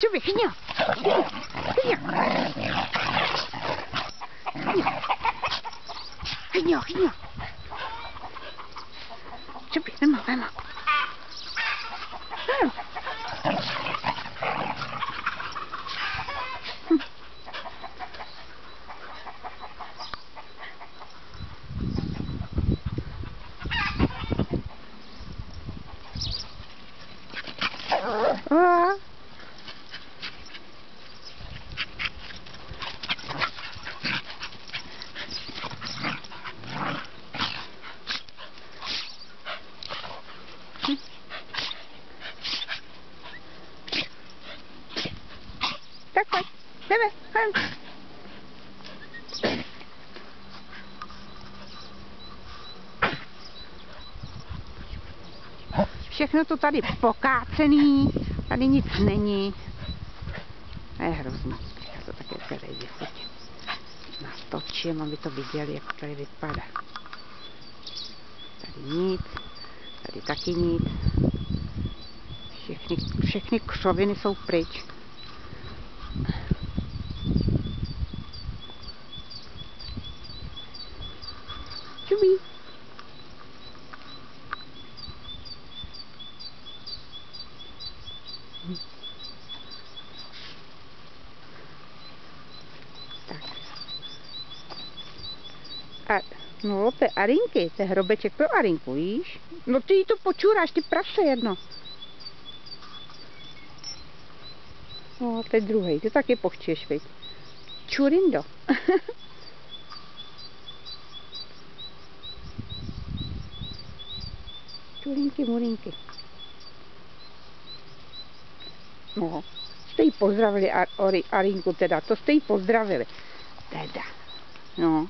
这边黑鸟，黑鸟，黑鸟，黑鸟黑鸟，黑 Hết 嗯。Uh-huh. Tak pojď, jdeme, jdeme. Všechno to tady pokácený, tady nic není. To je hrozný. Já to také celé vyfotím. Natočím, aby to viděli, jak to tady vypadá. Tady nic, tady taky nic. Všechny, všechny křoviny jsou pryč. Čubí. Tak. A, no, to je Arinky, to je hrobeček pro Arinku, víš? No ty jí to počuráš, ty prase jedno. No, to je druhý, ty taky pochčeš, viď? Čurindo. Čurinky, murinky. No, jste jí pozdravili, Ar- Arinku teda, to jste jí pozdravili. Teda, no.